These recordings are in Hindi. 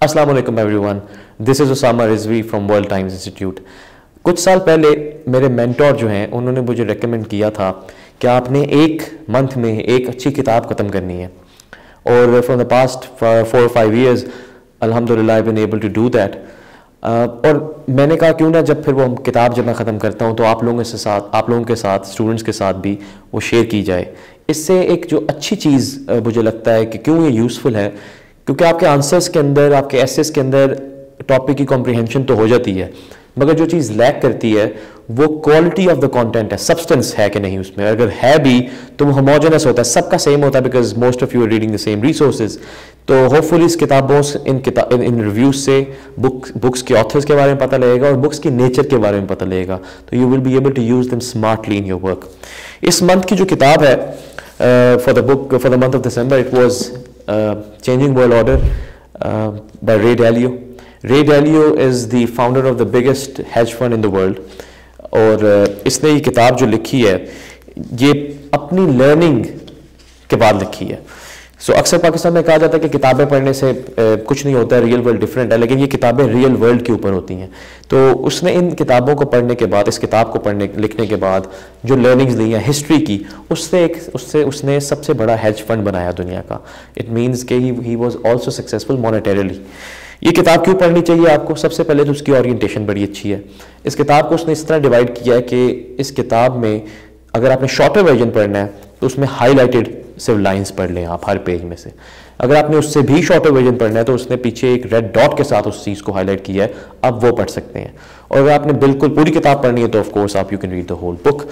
अस्सलाम वालेकुम everyone this is Usama Rizvi from World Times Institute कुछ साल पहले मेरे मेंटोर जो हैं उन्होंने मुझे रेकमेंड किया था कि आपने एक मंथ में एक अच्छी किताब ख़त्म करनी है। और from the past four five years अल्हम्दुलिल्लाह I been able to do that और मैंने कहा क्यों ना जब फिर वो किताब जब मैं ख़त्म करता हूँ तो आप लोगों के साथ आप लोगों के साथ स्टूडेंट्स के साथ भी वो शेयर की जाए। इससे एक जो अच्छी चीज़ uh, मुझे लगता है कि क्यों ये यूज़फुल है क्योंकि आपके आंसर्स के अंदर आपके एसेस के अंदर टॉपिक की कॉम्प्रिहेंशन तो हो जाती है मगर जो चीज़ लैक करती है वो क्वालिटी ऑफ़ द कंटेंट है सब्सटेंस है कि नहीं उसमें। अगर है भी तो वो होमोजेनस होता है सबका सेम होता है because most of you are reading the same resources तो होपफुली इस किताबों से इन किताब इन, इन रिव्यूज़ से बुक बुक्स के ऑथर्स के बारे में पता लगेगा और बुक्स की नेचर के बारे में पता लगेगा। तो you will be able to use them smartly in your work इस मंथ की जो किताब है for the book for the month of December it was Changing World Order uh, by Ray Dalio. Ray Dalio is the founder of the biggest hedge fund in the world और uh, इसने ये किताब जो लिखी है ये अपनी लर्निंग के बाद लिखी है सो so, अक्सर पाकिस्तान में कहा जाता है कि किताबें पढ़ने से कुछ नहीं होता है रियल वर्ल्ड डिफरेंट है लेकिन ये किताबें रियल वर्ल्ड के ऊपर होती हैं। तो उसने इन किताबों को पढ़ने के बाद इस किताब को पढ़ने लिखने के बाद जो लर्निंग्स ली हैं हिस्ट्री की उससे एक उससे उसने सबसे बड़ा हेज फंड बनाया दुनिया का। इट मीन्स के he was also successful monetarily ये किताब क्यों पढ़नी चाहिए आपको? सबसे पहले तो उसकी ओरिएंटेशन बड़ी अच्छी है। इस किताब को उसने इस तरह डिवाइड किया है कि इस किताब में अगर आपने शॉर्टर वर्जन पढ़ना है तो उसमें हाईलाइटेड सिर्फ़ लाइंस पढ़ लें आप हर पेज में से। अगर आपने उससे भी शॉर्टर वर्जन पढ़ना है तो उसने पीछे एक रेड डॉट के साथ उस चीज़ को हाईलाइट किया है अब वो पढ़ सकते हैं। और अगर आपने बिल्कुल पूरी किताब पढ़नी है तो ऑफ़ कोर्स आप you can read the whole book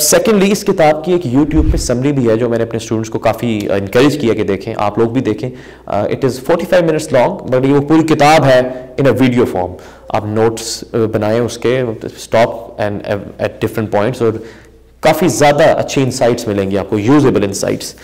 secondly इस किताब की एक यूट्यूब पे समरी भी है जो मैंने अपने स्टूडेंट्स को काफ़ी इंकरेज uh, किया कि देखें आप लोग भी देखें। It is forty five minutes long but ये वो पूरी किताब है इन अ वीडियो फॉर्म आप नोट्स uh, बनाएँ उसके stop and at different points और काफ़ी ज़्यादा अच्छी इंसाइट्स मिलेंगी आपको यूजेबल इंसाइट्स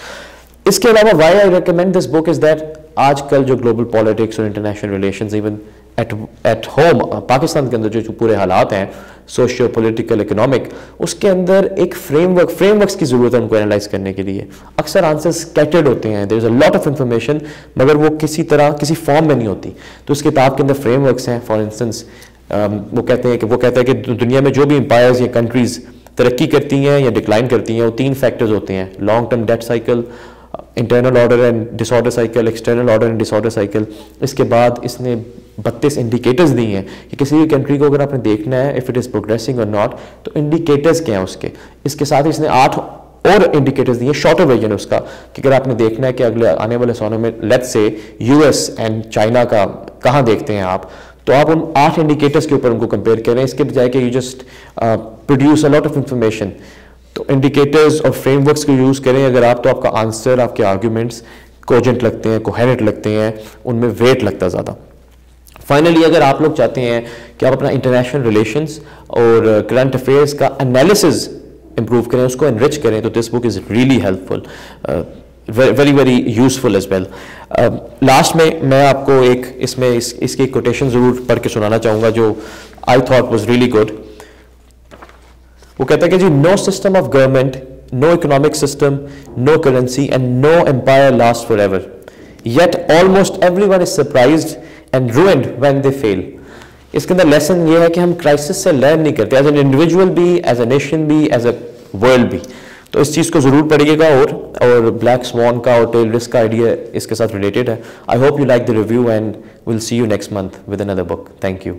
इसके अलावा why I recommend this book is that आजकल जो ग्लोबल पॉलिटिक्स और international relation even at at home Pakistan के अंदर जो पूरे हालात हैं सोशियो पोलिटिकल इकोनॉमिक उसके अंदर एक फ्रेमवर्क फ्रेमवर्क्स की ज़रूरत है उनको एनालाइज करने के लिए. अक्सर आंसर स्कैटर्ड होते हैं there is a lot of information मगर वो किसी तरह, किसी फॉर्म में नहीं होती. तो उस किताब के अंदर फ्रेमवर्क्स हैं फॉर इंस्टेंस वो कहते हैं कि, वो कहते हैं कि दुनिया में जो भी एम्पायर्स या कंट्रीज़ तरक्की करती हैं या डिक्लाइन करती हैं, वो तीन फैक्टर्स होते हैं. Long term debt cycle internal order and disorder cycle external order and disorder cycle इसके बाद इसने बत्तीस इंडिकेटर्स दी हैं कि किसी भी कंट्री को अगर आपने देखना है इफ़ इट इज़ प्रोग्रेसिंग और नॉट तो इंडिकेटर्स क्या हैं उसके? इसके साथ इसने आठ और इंडिकेटर्स दिए शॉर्टर वर्जन उसका, कि अगर आपने देखना है कि अगले आने वाले सालों में लेट से यूएस एंड चाइना का कहाँ देखते हैं आप? तो आप उन आठ इंडिकेटर्स के ऊपर उनको कंपेयर करें। इसके बजाय कि you just produce a lot of information तो इंडिकेटर्स और फ्रेमवर्क्स को यूज़ करें। अगर आप तो आपका आंसर आपके आर्ग्यूमेंट्स कोजेंट लगते हैं कोहेरेंट लगते हैं, उनमें वेट लगता ज़्यादा। फाइनली अगर आप लोग चाहते हैं कि आप अपना इंटरनेशनल रिलेशंस और करंट अफेयर्स का एनालिसिस इंप्रूव करें, उसको एनरिच करें तो this book is really helpful very very useful as well last में मैं आपको एक इसमें इस, इसकी कोटेशन ज़रूर पढ़ के सुनाना चाहूँगा जो I thought was really good वो कहता है कि जी no system of government no economic system no currency and no empire last forever yet almost everyone is surprise and ruined when they fail इसके अंदर लेसन ये है कि हम क्राइसिस से लर्न नहीं करते एज एन इंडिविजुअल भी एज ए नेशन भी एज ए वर्ल्ड भी। तो इस चीज़ को ज़रूर पढ़िएगा और और ब्लैक स्वान का और टेल रिस्क का आइडिया इसके साथ रिलेटेड है। I hope you like the review and will see you next month with another book thank you